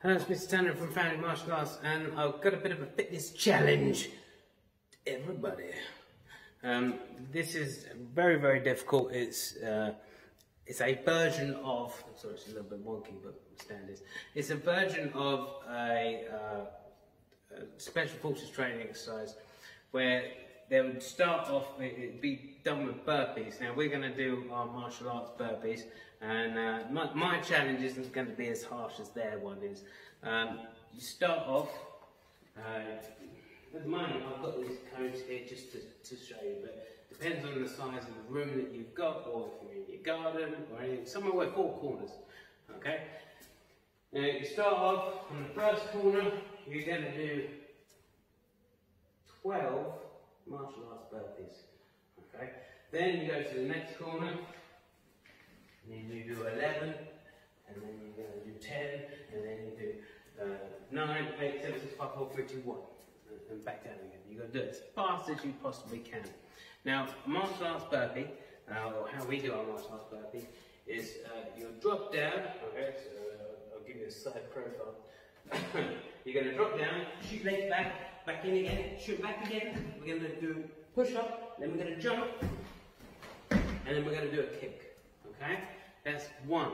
Hello, it's Mr. Tanner from Founding Martial Arts, and I've got a bit of a fitness challenge to everybody. Um, this is very, very difficult. It's uh, it's a version of. Sorry, it's a little bit wonky, but stand. It's a version of a, uh, a special forces training exercise where they would start off, it'd be done with burpees. Now we're going to do our martial arts burpees, and uh, my, my, challenge isn't going to be as harsh as their one is. Um, you start off, uh, at the moment I've got these cones here just to, to show you, but depends on the size of the room that you've got, or if you're in your garden, or anything, somewhere with four corners, okay? Now you start off on the first corner, you're going to do 12 martial arts burpees. Okay. Then you go to the next corner, and then you do 11, and then you're going to do 10, and then you do uh, 9, 8, 7, 6, 5, 4, 3, 2, 1, and back down again. You've got to do it as fast as you possibly can. Now, martial arts burpee, uh, or how we do our martial arts burpee, is uh, you'll drop down, okay, so uh, I'll give you a side profile. you're going to drop down, shoot legs back, back in again, shoot back again. We're going to do push up, then we're going to jump, and then we're going to do a kick. Okay? That's one.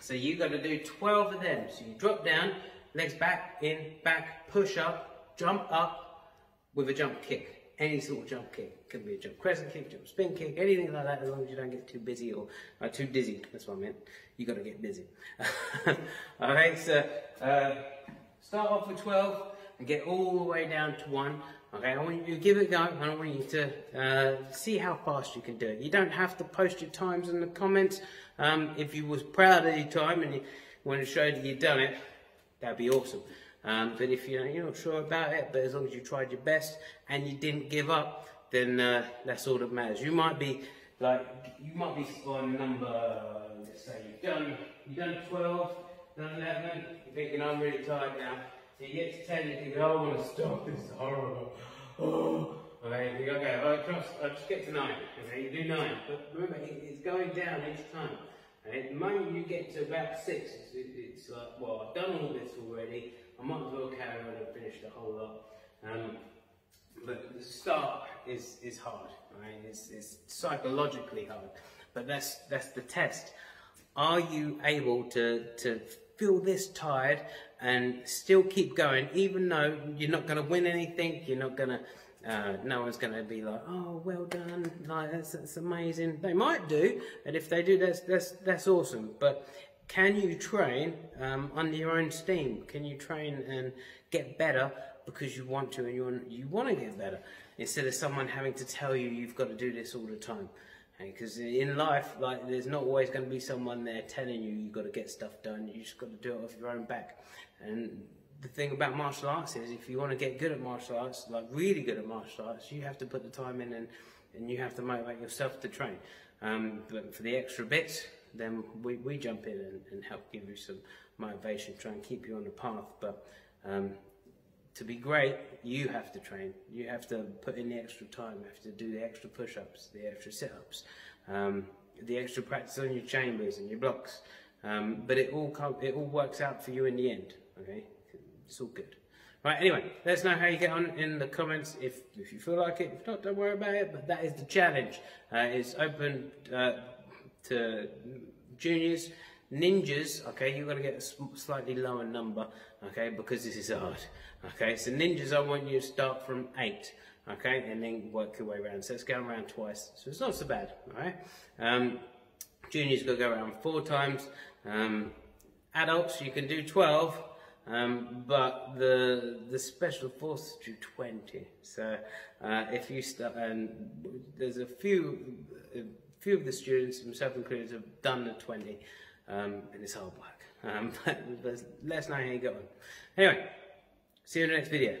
So you've got to do 12 of them. So you drop down, legs back, in, back, push up, jump up with a jump kick. Any sort of jump kick. Could be a jump crescent kick, jump spin kick, anything like that, as long as you don't get too busy or uh, too dizzy. That's what I meant. you got to get busy. Alright, so uh, start off with 12 and get all the way down to one. Okay, I want you to give it a go I want you to uh, see how fast you can do it. You don't have to post your times in the comments. Um, if you was proud of your time and you want to show that you've done it, that'd be awesome. Um, but if you're, you're not sure about it, but as long as you tried your best and you didn't give up, then uh, that's all that matters. You might be like, you might be on number, let's say you've done, you've done 12, done 11, you're thinking I'm really tired now. So you get to 10, you think, oh, I want to stop, this is horrible. Oh. You think, okay, I trust, I just get to 9. Okay, you do 9. But remember, it's going down each time. And Okay, the moment you get to about 6, it's, it's like, well, I've done all this already, I might as well carry on and finish the whole lot. Um, but the start is, is hard, right? It's, it's psychologically hard. But that's, that's the test. Are you able to, to feel this tired and still keep going, even though you're not going to win anything, you're not going to, uh, no one's going to be like, oh, well done, like that's, that's amazing. They might do, and if they do, that's that's that's awesome. But can you train um, under your own steam? Can you train and get better because you want to and you want, you want to get better instead of someone having to tell you you've got to do this all the time? Because in life, like, there's not always going to be someone there telling you you've got to get stuff done. You just got to do it off your own back. And the thing about martial arts is, if you want to get good at martial arts, like really good at martial arts, you have to put the time in and, and you have to motivate yourself to train. Um, but for the extra bits, then we, we jump in and, and help give you some motivation, try and keep you on the path. But um, to be great, you have to train. You have to put in the extra time. You have to do the extra push-ups, the extra sit-ups, um, the extra practice on your chambers and your blocks. Um, but it all come, it all works out for you in the end. Okay, it's all good. Right. Anyway, let us know how you get on in the comments. If if you feel like it, if not, don't worry about it. But that is the challenge. Uh, it's open uh, to juniors. Ninjas, okay, you're going to get a slightly lower number, okay, because this is hard. Okay, so ninjas, I want you to start from 8, okay, and then work your way around. So it's going around twice, so it's not so bad, alright? Um, juniors got to go around 4 times. Um, adults, you can do 12, um, but the the special forces do 20. So uh, if you start, and there's a few, a few of the students, myself included, have done the 20 um, and it's hard work. Um, but let us know how you got on. Anyway, see you in the next video.